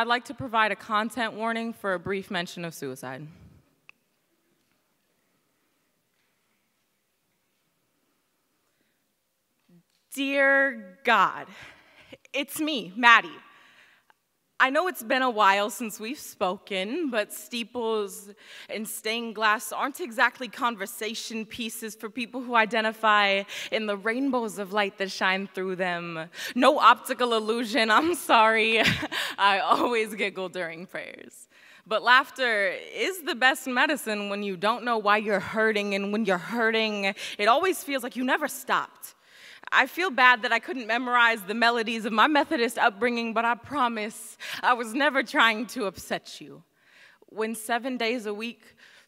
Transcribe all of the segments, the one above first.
I'd like to provide a content warning for a brief mention of suicide. Dear God, it's me, Maddie. I know it's been a while since we've spoken, but steeples and stained glass aren't exactly conversation pieces for people who identify in the rainbows of light that shine through them. No optical illusion, I'm sorry. I always giggle during prayers. But laughter is the best medicine when you don't know why you're hurting, and when you're hurting, it always feels like you never stopped. I feel bad that I couldn't memorize the melodies of my Methodist upbringing, but I promise I was never trying to upset you. When seven days a week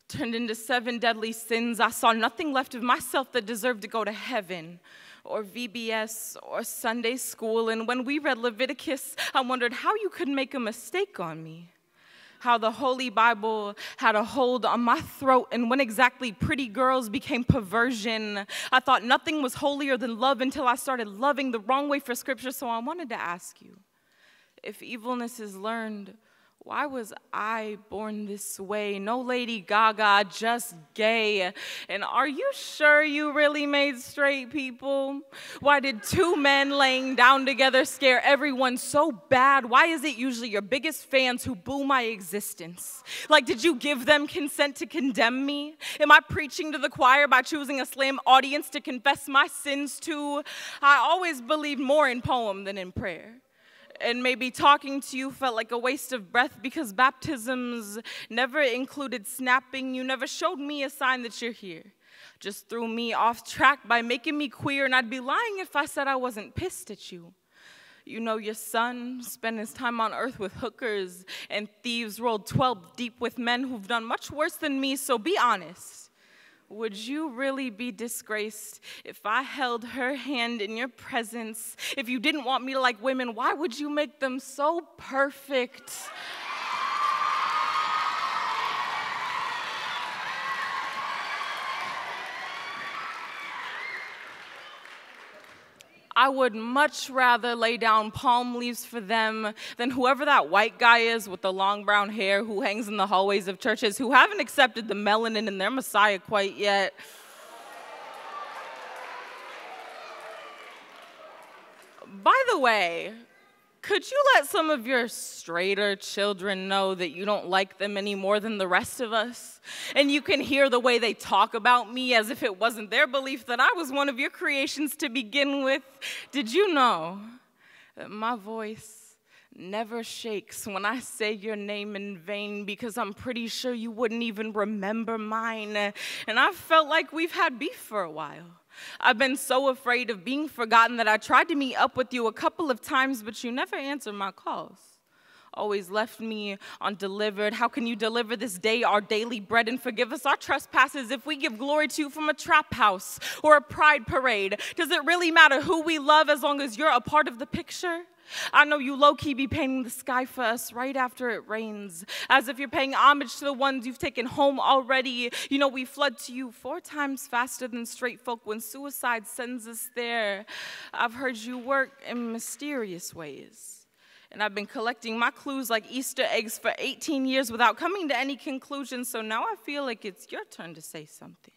turned into seven deadly sins, I saw nothing left of myself that deserved to go to heaven or VBS or Sunday school. And when we read Leviticus, I wondered how you could make a mistake on me how the Holy Bible had a hold on my throat, and when exactly pretty girls became perversion. I thought nothing was holier than love until I started loving the wrong way for Scripture. So I wanted to ask you if evilness is learned, why was I born this way? No Lady Gaga, just gay. And are you sure you really made straight people? Why did two men laying down together scare everyone so bad? Why is it usually your biggest fans who boo my existence? Like, did you give them consent to condemn me? Am I preaching to the choir by choosing a slim audience to confess my sins to? I always believed more in poem than in prayer and maybe talking to you felt like a waste of breath because baptisms never included snapping. You never showed me a sign that you're here. Just threw me off track by making me queer, and I'd be lying if I said I wasn't pissed at you. You know, your son spent his time on earth with hookers and thieves, rolled 12 deep with men who've done much worse than me, so be honest. Would you really be disgraced if I held her hand in your presence? If you didn't want me to like women, why would you make them so perfect? I would much rather lay down palm leaves for them than whoever that white guy is with the long brown hair who hangs in the hallways of churches who haven't accepted the melanin in their Messiah quite yet. By the way, could you let some of your straighter children know that you don't like them any more than the rest of us? And you can hear the way they talk about me as if it wasn't their belief that I was one of your creations to begin with. Did you know that my voice never shakes when I say your name in vain because I'm pretty sure you wouldn't even remember mine? And I felt like we've had beef for a while. I've been so afraid of being forgotten that I tried to meet up with you a couple of times, but you never answered my calls. Always left me undelivered. How can you deliver this day our daily bread and forgive us our trespasses if we give glory to you from a trap house or a pride parade? Does it really matter who we love as long as you're a part of the picture? I know you low key be painting the sky for us right after it rains, as if you're paying homage to the ones you've taken home already. You know, we flood to you four times faster than straight folk when suicide sends us there. I've heard you work in mysterious ways. And I've been collecting my clues like Easter eggs for 18 years without coming to any conclusion, so now I feel like it's your turn to say something.